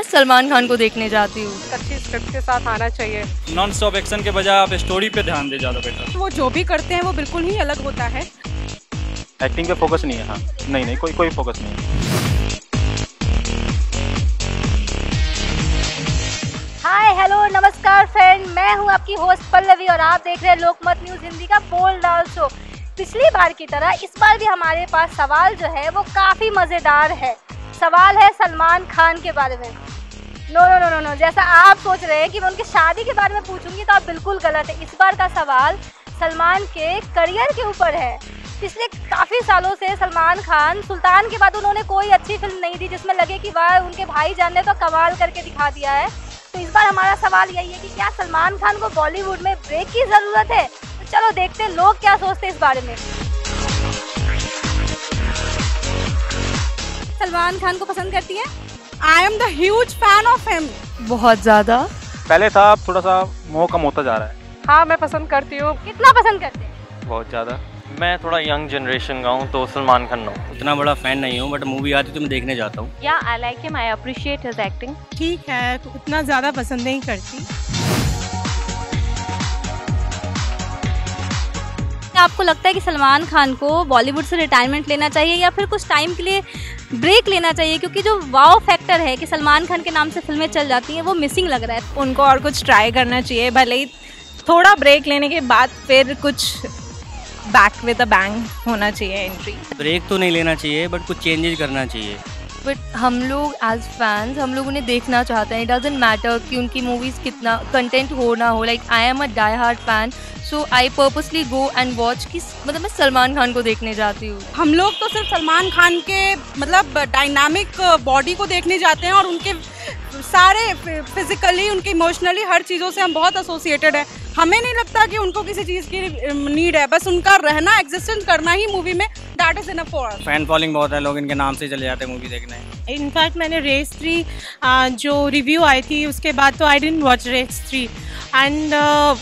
मैं सलमान खान को देखने जाती हूँ। अच्छी स्क्रिप्ट के साथ आना चाहिए। नॉन स्टॉप एक्शन के बजाय आप स्टोरी पे ध्यान दे ज़्यादा बेटर वो जो भी करते हैं वो बिल्कुल ही अलग होता है। एक्टिंग पे फोकस नहीं है हाँ। नहीं नहीं कोई कोई फोकस नहीं है। हाय हेलो नमस्कार फ्रेंड मैं हूँ आपकी होस्ट पल्लवी और आप देख रहे हैं लोकमत न्यूज़ हिंदी का बोल डाल शो पिछली बार की तरह इस बार भी हमारे पास सवाल जो है वो काफ़ी मज़ेदार है। सवाल है सलमान खान के बारे में। No no no no no जैसा आप सोच रहे हैं कि मैं उनकी शादी के बारे में पूछूँगी तो आप बिल्कुल गलत है। इस बार का सवाल सलमान के करियर के ऊपर है। पिछले काफ़ी सालों से सलमान खान, सुल्तान के बाद उन्होंने कोई अच्छी फ़िल्म नहीं दी जिसमें लगे कि वह, उनके भाई जान ने तो कमाल करके दिखा दिया है। तो इस बार हमारा सवाल यही है कि क्या सलमान खान को बॉलीवुड में ब्रेक की ज़रूरत है? तो चलो देखते हैं लोग क्या सोचते हैं इस बारे में। सलमान खान को पसंद करती है? I am the huge fan of him बहुत ज़्यादा। पहले था अब थोड़ा सा मोह कम होता जा रहा है। हाँ मैं पसंद करती हूँ। कितना पसंद करते हैं? बहुत ज़्यादा। मैं थोड़ा यंग जनरेशन का हूँ तो सलमान खान हूँ। उतना बड़ा फ़ैन नहीं हूँ बट मूवी आती तो मैं देखने जाता हूँ। या I like him I appreciate his acting ठीक है तो उतना ज़्यादा पसंद नहीं करती। आपको लगता है कि सलमान खान को बॉलीवुड से रिटायरमेंट लेना चाहिए या फिर कुछ टाइम के लिए ब्रेक लेना चाहिए? क्योंकि जो वाव फैक्टर है कि सलमान खान के नाम से फ़िल्में चल जाती हैं वो मिसिंग लग रहा है। उनको और कुछ ट्राई करना चाहिए भले ही थोड़ा ब्रेक लेने के बाद फिर कुछ बैक विद अ बैंग होना चाहिए एंट्री ब्रेक तो नहीं लेना चाहिए बट कुछ चेंजेस करना चाहिए। बट हम लोग एज फैंस हम लोग उन्हें देखना चाहते हैं। इट डजेंट मैटर कि उनकी मूवीज़ कितना कंटेंट हो ना हो। Like I am a die hard fan so I purposely go and watch कि मतलब मैं सलमान खान को देखने जाती हूँ। हम लोग तो सिर्फ़ सलमान खान के मतलब डायनामिक बॉडी को देखने जाते हैं और उनके सारे फिजिकली उनके इमोशनली हर चीज़ों से हम बहुत एसोसिएटेड है। हमें नहीं लगता कि उनको किसी चीज़ की नीड है। बस उनका रहना एग्जिस्टेंस करना ही मूवी में that is enough for fan following बहुत है लोग इनके नाम से चले जाते हैं मूवी देखने। इनफैक्ट मैंने रेस थ्री जो रिव्यू आई थी उसके बाद तो I didn't watch Race three and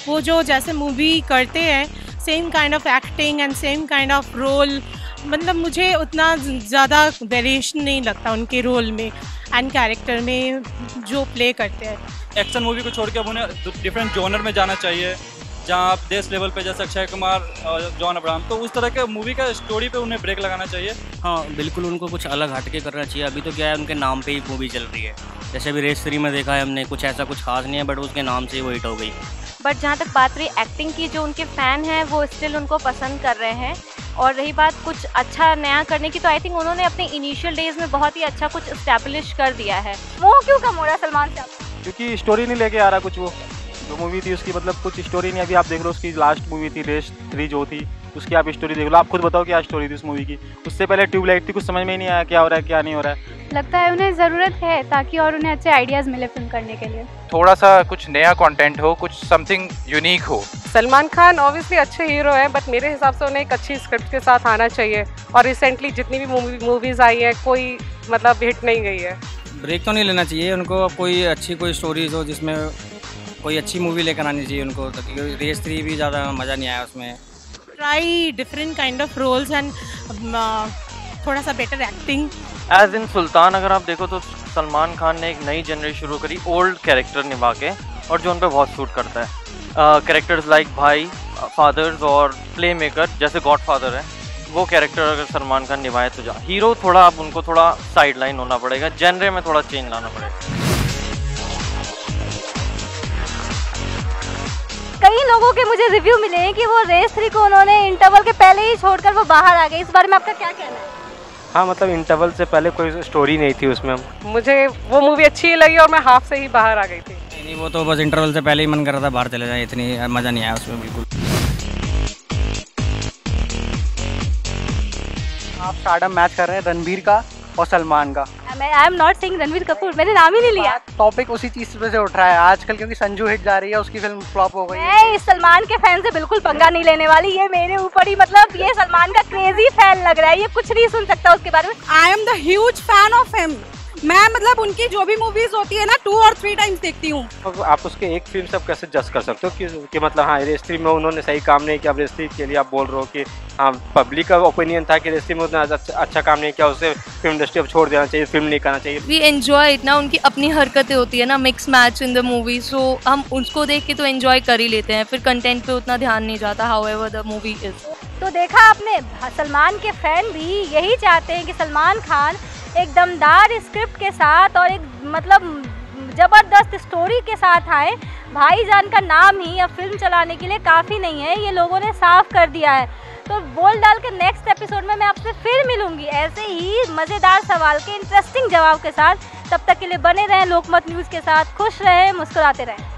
वो जो जैसे मूवी करते हैं same kind of acting and same kind of role मतलब मुझे उतना ज़्यादा वेरिएशन नहीं लगता उनके रोल में एंड कैरेक्टर में जो प्ले करते हैं। एक्शन मूवी को छोड़ के अब उन्हें डिफरेंट जोनर में जाना चाहिए। जहाँ आप देश लेवल पे जैसे अक्षय कुमार और जॉन अब्राहम तो उस तरह के मूवी का स्टोरी पे उन्हें ब्रेक लगाना चाहिए। हाँ बिल्कुल उनको कुछ अलग हटके करना चाहिए। अभी तो क्या है उनके नाम पे ही मूवी चल रही है। जैसे अभी रेस थ्री में देखा है हमने कुछ ऐसा कुछ खास नहीं है बट उसके नाम से ही वो हिट हो गई। बट जहाँ तक बात रही एक्टिंग की जो उनके फ़ैन हैं वो स्टिल उनको पसंद कर रहे हैं। और रही बात कुछ अच्छा नया करने की तो आई थिंक उन्होंने अपने इनिशियल डेज़ में बहुत ही अच्छा कुछ इस्टेब्लिश कर दिया है। वो क्यों कम हो रहा है सलमान से आपको? क्योंकि स्टोरी नहीं लेके आ रहा कुछ वो। जो मूवी थी उसकी मतलब कुछ स्टोरी नहीं अभी आप देख लो उसकी लास्ट मूवी थी रेस थ्री जो थी उसकी आप स्टोरी देख लो। आप खुद बताओ क्या स्टोरी थी उस मूवी की? उससे पहले ट्यूबलाइट थी कुछ समझ में ही नहीं आया क्या हो रहा है क्या नहीं हो रहा है। लगता है उन्हें ज़रूरत है ताकि और उन्हें अच्छे आइडियाज़ मिले फ़िल्म करने के लिए। थोड़ा सा कुछ नया कंटेंट हो कुछ समथिंग यूनिक हो। सलमान खान ऑब्वियसली अच्छे हीरो हैं बट मेरे हिसाब से उन्हें एक अच्छी स्क्रिप्ट के साथ आना चाहिए। और रिसेंटली जितनी भी मूवी मूवीज़ आई हैं कोई मतलब हिट नहीं गई है। ब्रेक तो नहीं लेना चाहिए उनको कोई अच्छी कोई स्टोरीज हो जिसमें कोई अच्छी मूवी लेकर आनी चाहिए उनको क्योंकि रेस थ्री भी ज़्यादा मज़ा नहीं आया उसमें। Try different kind of roles and थोड़ा सा better acting as in Sultan अगर आप देखो तो सलमान खान ने एक नई जनरेशन शुरू करी ओल्ड कैरेक्टर निभा के और जो उन पर बहुत सूट करता है। कैरेक्टर्स uh, लाइक like भाई फादर्स और प्ले मेकर जैसे गॉड फादर है वो कैरेक्टर अगर सलमान खान निभाए तो जा हीरो थोड़ा आप उनको थोड़ा साइड लाइन होना पड़ेगा जेनरे में थोड़ा चेंज लाना पड़ेगा। कई लोगों के मुझे रिव्यू मिले हैं कि वो रेस थ्री को उन्होंने इंटरवल के पहले ही छोड़कर वो बाहर आ गए। इस बारे में आपका क्या कहना है? हाँ मतलब इंटरवल से पहले कोई स्टोरी नहीं थी उसमें। मुझे वो मूवी अच्छी लगी और मैं हाफ़ से ही बाहर आ गई थी। नहीं नहीं वो तो बस इंटरवल से पहले ही मन कर रहा था बाहर चले जाए इतनी मज़ा नहीं आया उसमें बिल्कुल। आप स्टार्टअप मैच कर रहे हैं रणबीर का और सलमान का। I am not saying Ranbir Kapoor मैंने नाम ही नहीं लिया। टॉपिक उसी चीज़ पे से उठ रहा है। आजकल क्योंकि संजू हिट जा रही है उसकी फ़िल्म फ्लॉप हो गई है। मैं सलमान के फ़ैन से बिल्कुल पंगा नहीं लेने वाली। ये मेरे ऊपर ही मतलब ये सलमान का क्रेजी फ़ैन लग रहा है। ये कुछ नहीं सुन सकता उसके बारे में। I am the huge fan of him मैं मतलब उनकी जो भी मूवीज़ होती है ना टू और थ्री टाइम्स देखती हूँ। अब आप उसके एक फ़िल्म से आप कैसे जज कर सकते हो कि, कि मतलब हाँ रेस्ट्री में उन्होंने सही काम नहीं किया अब रेस्ट्री के लिए आप बोल रहे हो कि हाँ पब्लिक का ओपिनियन था कि रेस्ट्री में उतना अच्छा, अच्छा काम नहीं किया उसे फ़िल्म इंडस्ट्री अब छोड़ देना चाहिए फ़िल्म नहीं करना चाहिए। वी एंजॉय इतना उनकी अपनी हरकतें होती है ना mix match in the movie so हम उसको देख के तो एंजॉय कर ही लेते हैं फिर कंटेंट पे उतना ध्यान नहीं जाता however the movie is तो देखा आपने सलमान के फ़ैन भी यही चाहते हैं कि सलमान खान एक दमदार स्क्रिप्ट के साथ और एक मतलब ज़बरदस्त स्टोरी के साथ आए। भाईजान का नाम ही अब फ़िल्म चलाने के लिए काफ़ी नहीं है, ये लोगों ने साफ़ कर दिया है। तो बोल डाल के नेक्स्ट एपिसोड में मैं आपसे फिर मिलूँगी। ऐसे ही मज़ेदार सवाल के इंटरेस्टिंग जवाब के साथ। तब तक के लिए बने रहें लोकमत न्यूज़ के साथ, खुश रहें, मुस्कुराते रहें।